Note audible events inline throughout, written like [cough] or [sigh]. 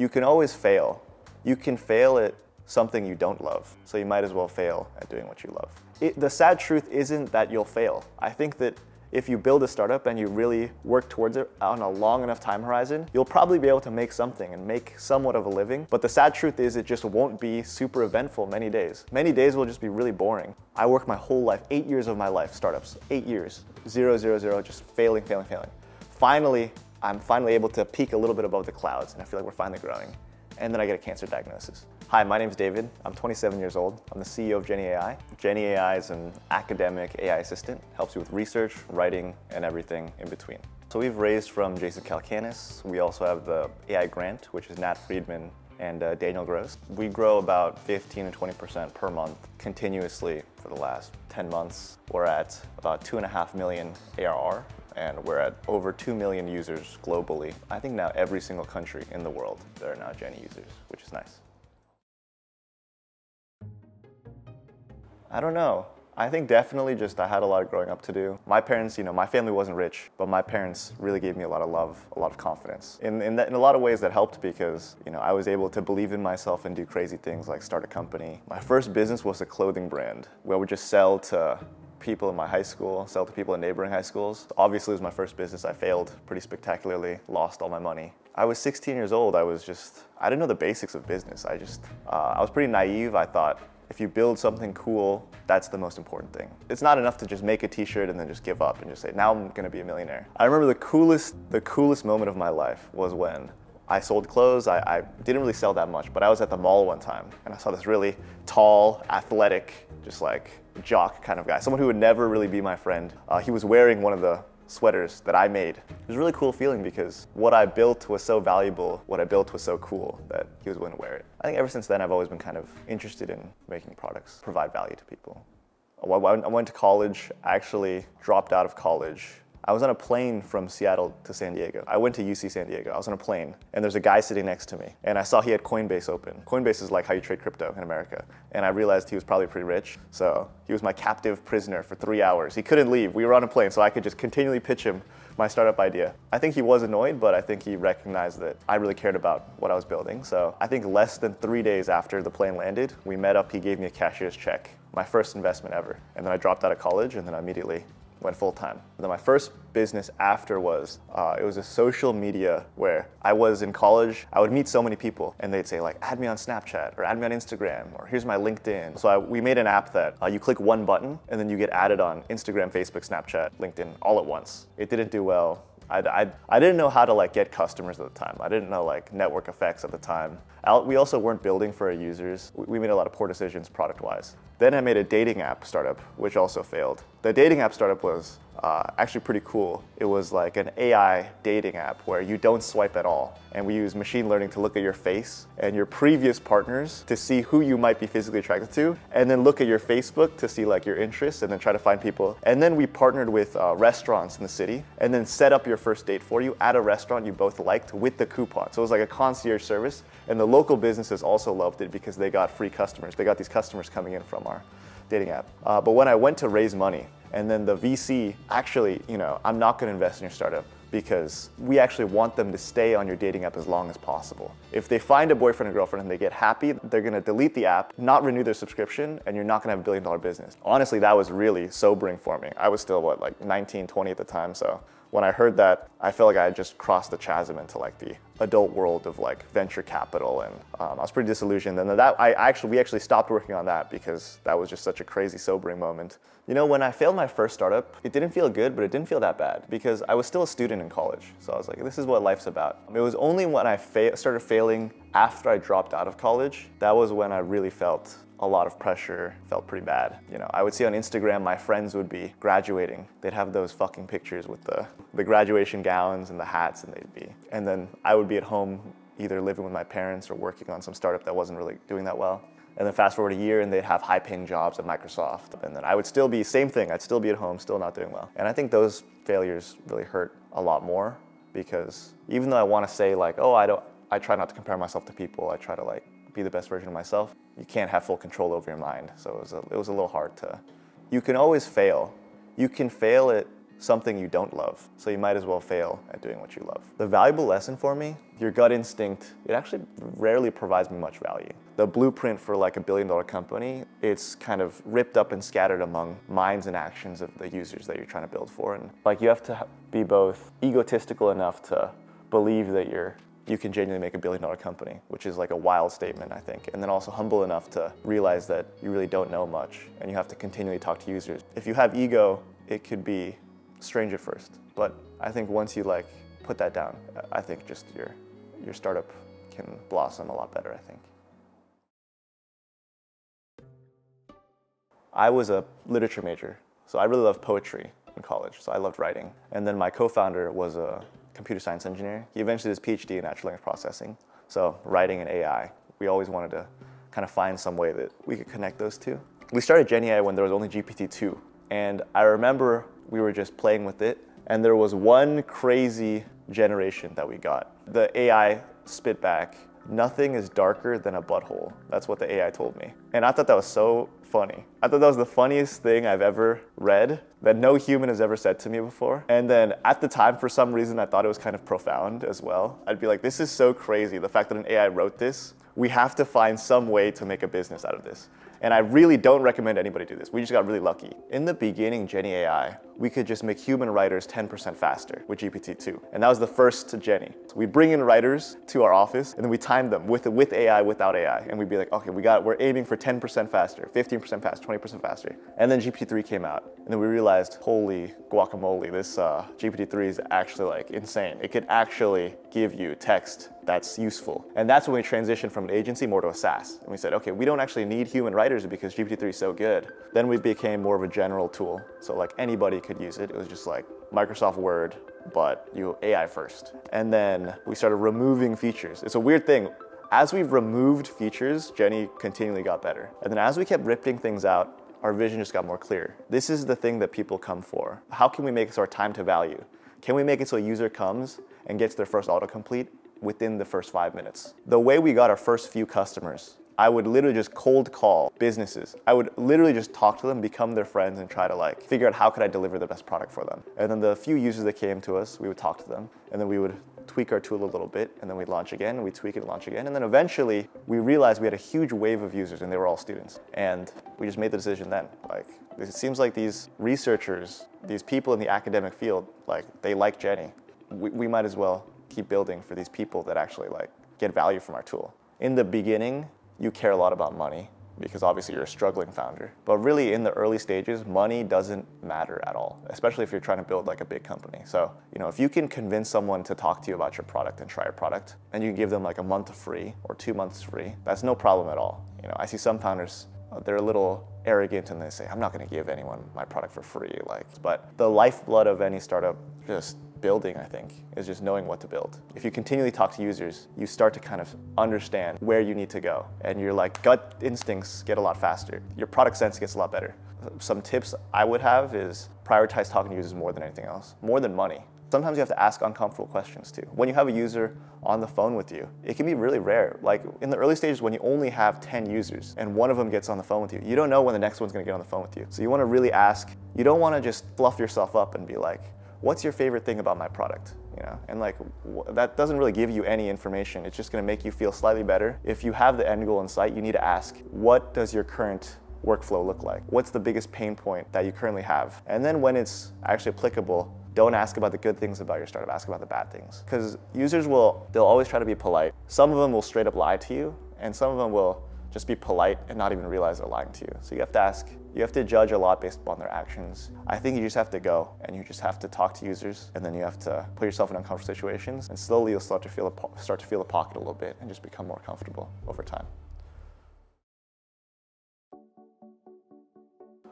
You can always fail. You can fail at something you don't love, so you might as well fail at doing what you love. It, the sad truth isn't that you'll fail. I think that if you build a startup and you really work towards it on a long enough time horizon, you'll probably be able to make something and make somewhat of a living. But the sad truth is it just won't be super eventful many days. Many days will just be really boring. I worked my whole life, eight years of my life, startups, eight years, zero, zero, zero, just failing, failing, failing. Finally, I'm finally able to peak a little bit above the clouds and I feel like we're finally growing. And then I get a cancer diagnosis. Hi, my name is David. I'm 27 years old. I'm the CEO of Jenni AI. Jenni AI is an academic AI assistant, helps you with research, writing, and everything in between. So we've raised from Jason Calacanis. We also have the AI grant, which is Nat Friedman and uh, Daniel Gross. We grow about 15 and 20% per month continuously for the last 10 months. We're at about two and a half million ARR and we're at over 2 million users globally. I think now every single country in the world, there are now Jenni users, which is nice. I don't know. I think definitely just I had a lot of growing up to do. My parents, you know, my family wasn't rich, but my parents really gave me a lot of love, a lot of confidence. In, in, that, in a lot of ways that helped because, you know, I was able to believe in myself and do crazy things like start a company. My first business was a clothing brand where we just sell to people in my high school, sell to people in neighboring high schools. Obviously, it was my first business. I failed pretty spectacularly, lost all my money. I was 16 years old. I was just, I didn't know the basics of business. I just, uh, I was pretty naive. I thought, if you build something cool, that's the most important thing. It's not enough to just make a t-shirt and then just give up and just say, now I'm gonna be a millionaire. I remember the coolest, the coolest moment of my life was when I sold clothes. I, I, didn't really sell that much, but I was at the mall one time and I saw this really tall, athletic, just like jock kind of guy, someone who would never really be my friend. Uh, he was wearing one of the sweaters that I made. It was a really cool feeling because what I built was so valuable, what I built was so cool that he was willing to wear it. I think ever since then I've always been kind of interested in making products, provide value to people. I went to college, I actually dropped out of college I was on a plane from Seattle to San Diego. I went to UC San Diego. I was on a plane, and there's a guy sitting next to me, and I saw he had Coinbase open. Coinbase is like how you trade crypto in America, and I realized he was probably pretty rich. So he was my captive prisoner for three hours. He couldn't leave. We were on a plane, so I could just continually pitch him my startup idea. I think he was annoyed, but I think he recognized that I really cared about what I was building. So I think less than three days after the plane landed, we met up. He gave me a cashier's check, my first investment ever. And then I dropped out of college, and then I immediately went full time. Then my first business after was uh, it was a social media where I was in college. I would meet so many people, and they'd say like, "Add me on Snapchat," or "Add me on Instagram," or "Here's my LinkedIn." So I, we made an app that uh, you click one button, and then you get added on Instagram, Facebook, Snapchat, LinkedIn all at once. It didn't do well. I, I, I didn't know how to like get customers at the time. I didn't know like network effects at the time. We also weren't building for our users. We made a lot of poor decisions product-wise. Then I made a dating app startup, which also failed. The dating app startup was uh, actually pretty cool. It was like an AI dating app where you don't swipe at all. And we use machine learning to look at your face and your previous partners to see who you might be physically attracted to, and then look at your Facebook to see like your interests and then try to find people. And then we partnered with uh, restaurants in the city and then set up your first date for you at a restaurant you both liked with the coupon. So it was like a concierge service. And the local businesses also loved it because they got free customers. They got these customers coming in from our dating app. Uh, but when I went to raise money, and then the VC actually, you know, I'm not going to invest in your startup because we actually want them to stay on your dating app as long as possible. If they find a boyfriend or girlfriend and they get happy, they're gonna delete the app, not renew their subscription, and you're not gonna have a billion dollar business. Honestly, that was really sobering for me. I was still, what, like 19, 20 at the time, so when I heard that, I felt like I had just crossed the chasm into like the adult world of like venture capital, and um, I was pretty disillusioned. And that I actually we actually stopped working on that because that was just such a crazy sobering moment. You know, when I failed my first startup, it didn't feel good, but it didn't feel that bad because I was still a student in college. So I was like, this is what life's about. It was only when I fa started failing after I dropped out of college that was when I really felt a lot of pressure, felt pretty bad. You know, I would see on Instagram my friends would be graduating. They'd have those fucking pictures with the, the graduation gowns and the hats and they'd be. And then I would be at home either living with my parents or working on some startup that wasn't really doing that well. And then fast forward a year and they'd have high paying jobs at Microsoft. And then I would still be, same thing, I'd still be at home, still not doing well. And I think those failures really hurt a lot more because even though I want to say like, oh, I don't, I try not to compare myself to people. I try to like be the best version of myself. You can't have full control over your mind. So it was a, it was a little hard to, you can always fail. You can fail at something you don't love. So you might as well fail at doing what you love. The valuable lesson for me, your gut instinct, it actually rarely provides me much value. The blueprint for like a billion dollar company, it's kind of ripped up and scattered among minds and actions of the users that you're trying to build for. And like you have to be both egotistical enough to believe that you're you can genuinely make a billion dollar company, which is like a wild statement, I think. And then also humble enough to realize that you really don't know much and you have to continually talk to users. If you have ego, it could be strange at first. But I think once you like put that down, I think just your, your startup can blossom a lot better, I think. I was a literature major, so I really loved poetry in college, so I loved writing. And then my co-founder was a computer science engineer. He eventually did his PhD in natural language processing. So writing and AI, we always wanted to kind of find some way that we could connect those two. We started Jenni AI when there was only GPT-2. And I remember we were just playing with it. And there was one crazy generation that we got. The AI spit back, nothing is darker than a butthole. That's what the AI told me. And I thought that was so funny. I thought that was the funniest thing I've ever read that no human has ever said to me before. And then at the time, for some reason, I thought it was kind of profound as well. I'd be like, this is so crazy. The fact that an AI wrote this, we have to find some way to make a business out of this. And I really don't recommend anybody do this. We just got really lucky. In the beginning, Jenni AI, we could just make human writers 10% faster with GPT-2. And that was the first to Jenni. So we bring in writers to our office and then we time them with, with AI, without AI. And we'd be like, okay, we got, we're aiming for 10% faster, 15% faster, 20% faster. And then GPT-3 came out. And then we realized, holy guacamole, this uh, GPT-3 is actually like insane. It could actually give you text that's useful. And that's when we transitioned from an agency more to a SaaS. And we said, okay, we don't actually need human writers because GPT-3 is so good. Then we became more of a general tool. So like anybody could use it. It was just like Microsoft Word, but you AI first. And then we started removing features. It's a weird thing. As we've removed features, Jenni continually got better. And then as we kept ripping things out, our vision just got more clear. This is the thing that people come for. How can we make this our time to value? Can we make it so a user comes and gets their first autocomplete within the first five minutes? The way we got our first few customers, I would literally just cold call businesses. I would literally just talk to them, become their friends, and try to like figure out how could I deliver the best product for them. And then the few users that came to us, we would talk to them, and then we would tweak our tool a little bit, and then we'd launch again, we'd tweak it launch again. And then eventually, we realized we had a huge wave of users, and they were all students. And we just made the decision then. Like, it seems like these researchers, these people in the academic field, like, they like Jenni. We, we might as well keep building for these people that actually like get value from our tool. In the beginning, you care a lot about money because obviously you're a struggling founder. But really in the early stages, money doesn't matter at all, especially if you're trying to build like a big company. So, you know, if you can convince someone to talk to you about your product and try your product, and you give them like a month free or two months free, that's no problem at all. You know, I see some founders, uh, they're a little arrogant and they say, I'm not gonna give anyone my product for free. Like, but the lifeblood of any startup just building, I think, is just knowing what to build. If you continually talk to users, you start to kind of understand where you need to go. And your like gut instincts get a lot faster. Your product sense gets a lot better. Some tips I would have is prioritize talking to users more than anything else, more than money. Sometimes you have to ask uncomfortable questions too. When you have a user on the phone with you, it can be really rare. Like in the early stages when you only have 10 users and one of them gets on the phone with you, you don't know when the next one's gonna get on the phone with you. So you wanna really ask, you don't wanna just fluff yourself up and be like, what's your favorite thing about my product? You know, and like that doesn't really give you any information. It's just going to make you feel slightly better. If you have the end goal in sight, you need to ask, what does your current workflow look like? What's the biggest pain point that you currently have? And then when it's actually applicable, don't ask about the good things about your startup, ask about the bad things. Because users will, they'll always try to be polite. Some of them will straight up lie to you, and some of them will just be polite and not even realize they're lying to you. So you have to ask, you have to judge a lot based upon their actions. I think you just have to go and you just have to talk to users and then you have to put yourself in uncomfortable situations and slowly you'll start to feel a, start to feel the pocket a little bit and just become more comfortable over time.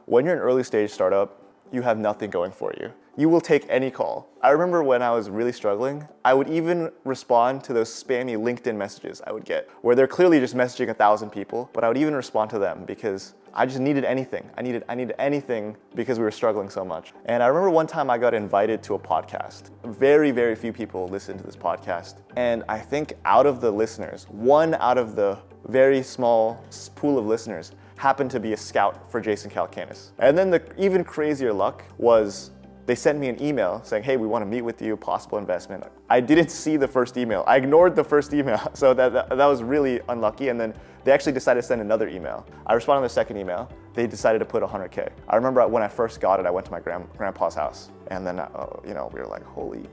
When you're an early stage startup, you have nothing going for you. You will take any call. I remember when I was really struggling, I would even respond to those spammy LinkedIn messages I would get, where they're clearly just messaging a thousand people, but I would even respond to them because I just needed anything. I needed, I needed anything because we were struggling so much. And I remember one time I got invited to a podcast. Very, very few people listen to this podcast. And I think out of the listeners, one out of the very small pool of listeners happened to be a scout for Jason Calacanis. And then the even crazier luck was they sent me an email saying, hey, we want to meet with you, possible investment. I didn't see the first email. I ignored the first email. [laughs] So that, that, that was really unlucky. And then they actually decided to send another email. I responded to the second email. They decided to put 100K. I remember when I first got it, I went to my grand, grandpa's house. And then, uh, you know, we were like, holy,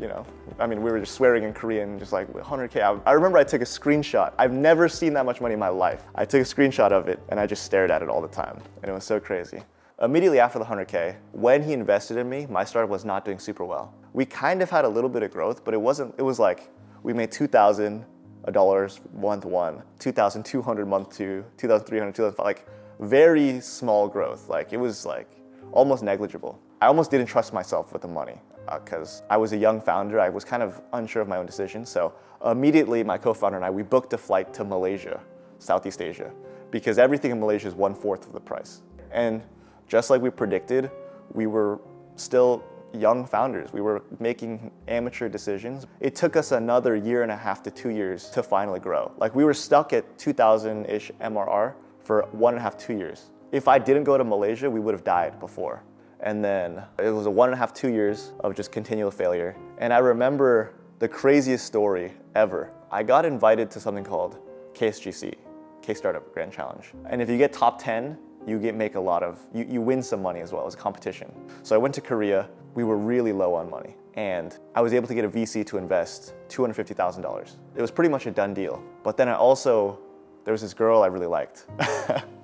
you know, I mean, we were just swearing in Korean, just like 100K. I, I remember I took a screenshot. I've never seen that much money in my life. I took a screenshot of it and I just stared at it all the time. And it was so crazy. Immediately after the 100K, when he invested in me, my startup was not doing super well. We kind of had a little bit of growth, but it wasn't, it was like, we made 2,000 dollars month one, 2,200 month two, 2,300, 2,005, like very small growth. Like it was like almost negligible. I almost didn't trust myself with the money because uh, I was a young founder. I was kind of unsure of my own decision. So immediately my co-founder and I, we booked a flight to Malaysia, Southeast Asia, because everything in Malaysia is one fourth of the price. And just like we predicted, we were still young founders. We were making amateur decisions. It took us another year and a half to two years to finally grow. Like we were stuck at 2000-ish MRR for one and a half, two years. If I didn't go to Malaysia, we would have died before. And then it was a one and a half, two years of just continual failure. And I remember the craziest story ever. I got invited to something called KSGC, K Startup Grand Challenge. And if you get top 10, you get make a lot of, you, you win some money as well as a competition. So I went to Korea, we were really low on money. And I was able to get a VC to invest $250,000. It was pretty much a done deal. But then I also, there was this girl I really liked. [laughs]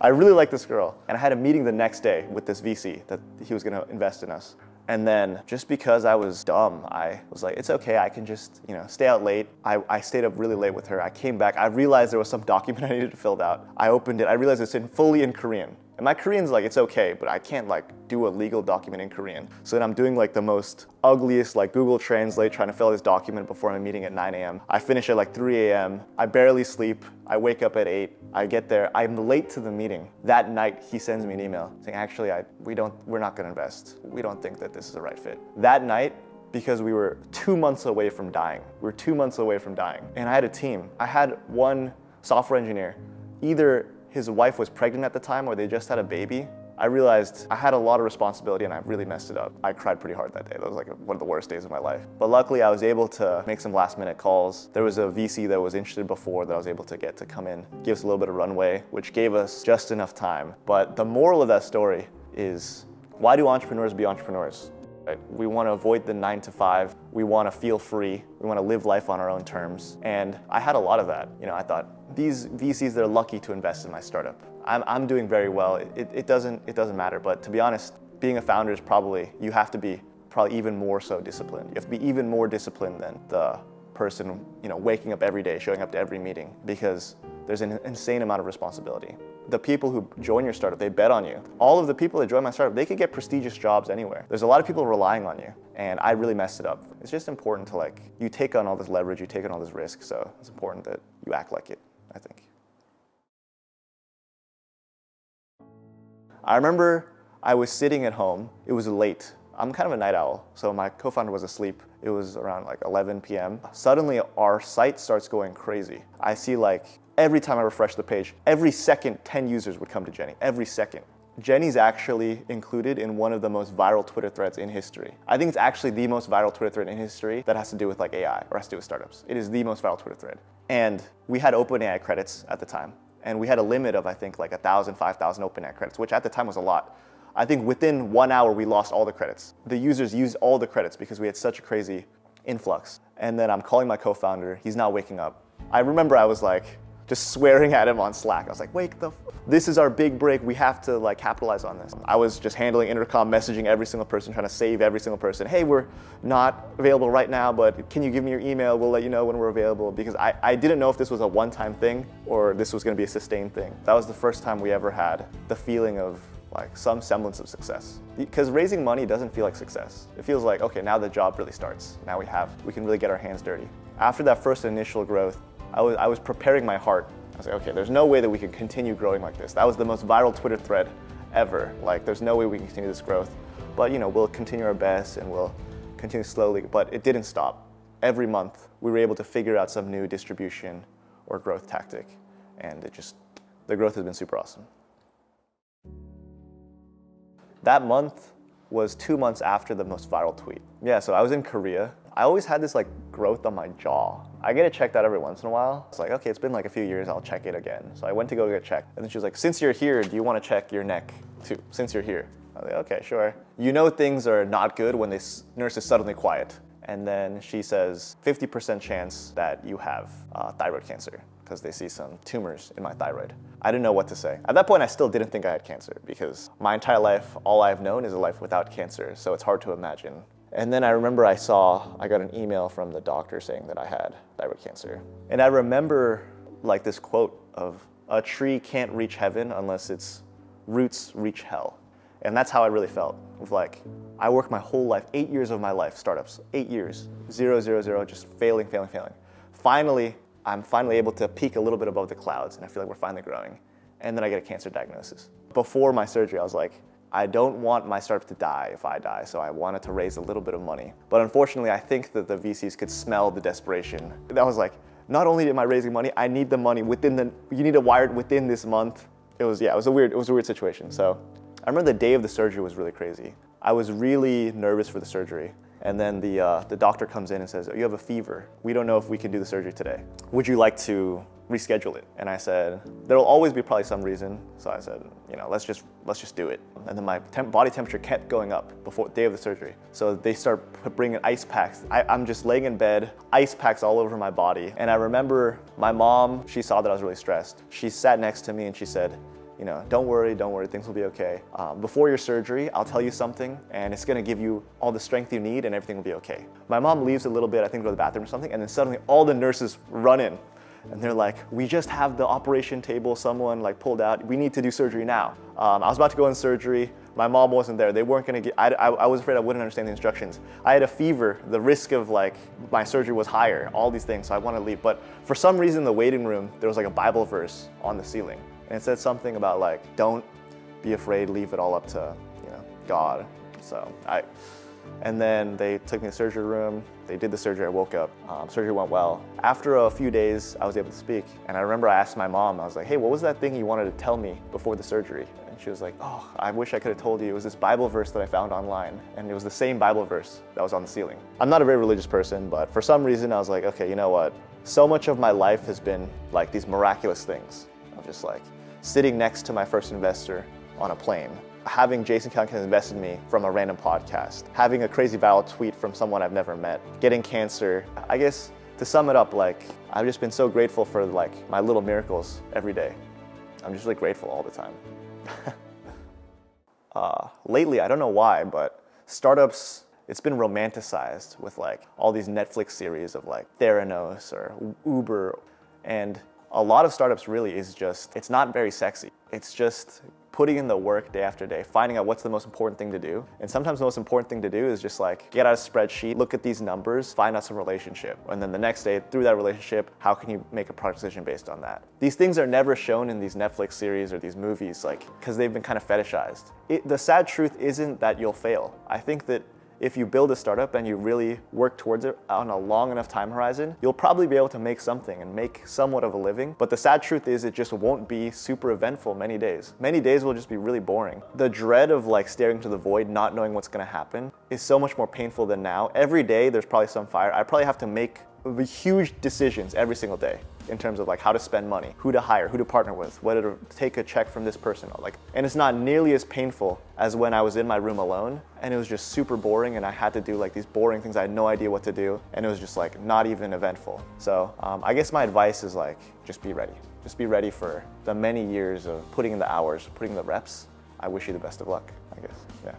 I really liked this girl. And I had a meeting the next day with this VC that he was gonna invest in us. And then just because I was dumb, I was like, it's okay, I can just, you know, stay out late. I, I stayed up really late with her. I came back, I realized there was some [laughs] document I needed to fill out. I opened it, I realized it's in fully in Korean. And my Korean's like, it's okay, but I can't like do a legal document in Korean. So then I'm doing like the most ugliest like Google Translate trying to fill this document before my meeting at 9 a.m. I finish at like 3 a.m. I barely sleep. I wake up at 8. I get there. I'm late to the meeting. That night he sends me an email saying, actually, I, we don't, we're not gonna invest. We don't think that this is the right fit. That night, because we were two months away from dying. We were two months away from dying. And I had a team. I had one software engineer. Either his wife was pregnant at the time or they just had a baby, I realized I had a lot of responsibility and I really messed it up. I cried pretty hard that day. That was like one of the worst days of my life. But luckily I was able to make some last minute calls. There was a VC that was interested before that I was able to get to come in, give us a little bit of runway, which gave us just enough time. But the moral of that story is why do entrepreneurs be entrepreneurs? Right? We want to avoid the nine to five. We want to feel free. We want to live life on our own terms. And I had a lot of that. You know, I thought these VCs, they're lucky to invest in my startup. I'm, I'm doing very well. It, it, doesn't, it doesn't matter. But to be honest, being a founder is probably, you have to be probably even more so disciplined. You have to be even more disciplined than the person, you know, waking up every day, showing up to every meeting because there's an insane amount of responsibility the people who join your startup, they bet on you. All of the people that join my startup, they could get prestigious jobs anywhere. There's a lot of people relying on you, and I really messed it up. It's just important to like, you take on all this leverage, you take on all this risk, so it's important that you act like it, I think. I remember I was sitting at home, it was late. I'm kind of a night owl, so my co-founder was asleep. It was around like 11 p.m. Suddenly our site starts going crazy. I see like every time I refresh the page, every second 10 users would come to Jenni, every second. Jenni's actually included in one of the most viral Twitter threads in history. I think it's actually the most viral Twitter thread in history that has to do with like AI or has to do with startups. It is the most viral Twitter thread. And we had OpenAI credits at the time. And we had a limit of, I think, like 1,000, 5,000 OpenAI credits, which at the time was a lot. I think within one hour, we lost all the credits. The users used all the credits because we had such a crazy influx. And then I'm calling my co-founder. He's not waking up. I remember I was like, just swearing at him on Slack. I was like, wake the this is our big break. We have to like capitalize on this. I was just handling intercom, messaging every single person, trying to save every single person. Hey, we're not available right now, but can you give me your email? We'll let you know when we're available because I, I didn't know if this was a one-time thing or this was gonna be a sustained thing. That was the first time we ever had the feeling of like some semblance of success. Because raising money doesn't feel like success. It feels like, okay, now the job really starts. Now we have, we can really get our hands dirty. After that first initial growth, I was, I was preparing my heart. I was like, okay, there's no way that we can continue growing like this. That was the most viral Twitter thread ever. Like, there's no way we can continue this growth. But, you know, we'll continue our best and we'll continue slowly. But it didn't stop. Every month, we were able to figure out some new distribution or growth tactic. And it just, the growth has been super awesome. That month was two months after the most viral tweet. Yeah, so I was in Korea. I always had this like growth on my jaw. I get it checked out every once in a while. It's like, okay, it's been like a few years, I'll check it again. So I went to go get checked. And then she was like, since you're here, do you want to check your neck too? Since you're here. I was like, okay, sure. You know things are not good when the nurse is suddenly quiet. And then she says, 50% chance that you have uh, thyroid cancer because they see some tumors in my thyroid. I didn't know what to say. At that point, I still didn't think I had cancer because my entire life, all I've known is a life without cancer, so it's hard to imagine. And then I remember I saw, I got an email from the doctor saying that I had thyroid cancer. And I remember like this quote of, a tree can't reach heaven unless its roots reach hell. And that's how I really felt. Of like, I worked my whole life, eight years of my life, startups, eight years, zero, zero, zero, just failing, failing, failing. Finally, I'm finally able to peak a little bit above the clouds and I feel like we're finally growing. And then I get a cancer diagnosis. Before my surgery, I was like, I don't want my startup to die if I die, so I wanted to raise a little bit of money. But unfortunately, I think that the VCs could smell the desperation. That was like, not only am I raising money, I need the money within the, you need to wire it within this month. It was, yeah, it was a weird, it was a weird situation. So I remember the day of the surgery was really crazy. I was really nervous for the surgery. And then the, uh, the doctor comes in and says, oh, you have a fever. We don't know if we can do the surgery today. Would you like to reschedule it? And I said, there'll always be probably some reason. So I said, you know, let's just, let's just do it. And then my temp body temperature kept going up before the day of the surgery. So they start bringing ice packs. I, I'm just laying in bed, ice packs all over my body. And I remember my mom, she saw that I was really stressed. She sat next to me and she said, you know, don't worry, don't worry, things will be okay. Um, before your surgery, I'll tell you something and it's gonna give you all the strength you need and everything will be okay. My mom leaves a little bit, I think to go to the bathroom or something, and then suddenly all the nurses run in and they're like, we just have the operation table, someone like pulled out, we need to do surgery now. Um, I was about to go in surgery, my mom wasn't there, they weren't gonna get, I, I, I was afraid I wouldn't understand the instructions. I had a fever, the risk of like, my surgery was higher, all these things, so I wanted to leave. But for some reason in the waiting room, there was like a Bible verse on the ceiling. And it said something about like, don't be afraid, leave it all up to, you know, God. So I, and then they took me to the surgery room. They did the surgery, I woke up. Um, surgery went well. After a few days, I was able to speak. And I remember I asked my mom, I was like, hey, what was that thing you wanted to tell me before the surgery? And she was like, oh, I wish I could have told you. It was this Bible verse that I found online. And it was the same Bible verse that was on the ceiling. I'm not a very religious person, but for some reason I was like, okay, you know what? So much of my life has been like these miraculous things. I'm just like, sitting next to my first investor on a plane, having Jason Calacanis invest in me from a random podcast, having a crazy viral tweet from someone I've never met, getting cancer. I guess to sum it up, like I've just been so grateful for like my little miracles every day. I'm just really grateful all the time. [laughs] uh, lately, I don't know why, but startups, it's been romanticized with like all these Netflix series of like Theranos or Uber and a lot of startups really is just, it's not very sexy. It's just putting in the work day after day, finding out what's the most important thing to do. And sometimes the most important thing to do is just like get out a spreadsheet, look at these numbers, find out some relationship. And then the next day, through that relationship, how can you make a product decision based on that? These things are never shown in these Netflix series or these movies, like, because they've been kind of fetishized. It, the sad truth isn't that you'll fail. I think that if you build a startup and you really work towards it on a long enough time horizon, you'll probably be able to make something and make somewhat of a living. But the sad truth is it just won't be super eventful many days. Many days will just be really boring. The dread of like staring to the void, not knowing what's gonna happen is so much more painful than now. Every day there's probably some fire. I probably have to make huge decisions every single day in terms of like how to spend money, who to hire, who to partner with, whether to take a check from this person. Like, and it's not nearly as painful as when I was in my room alone and it was just super boring and I had to do like these boring things. I had no idea what to do and it was just like not even eventful. So um, I guess my advice is like, just be ready. Just be ready for the many years of putting in the hours, putting in the reps. I wish you the best of luck, I guess, yeah.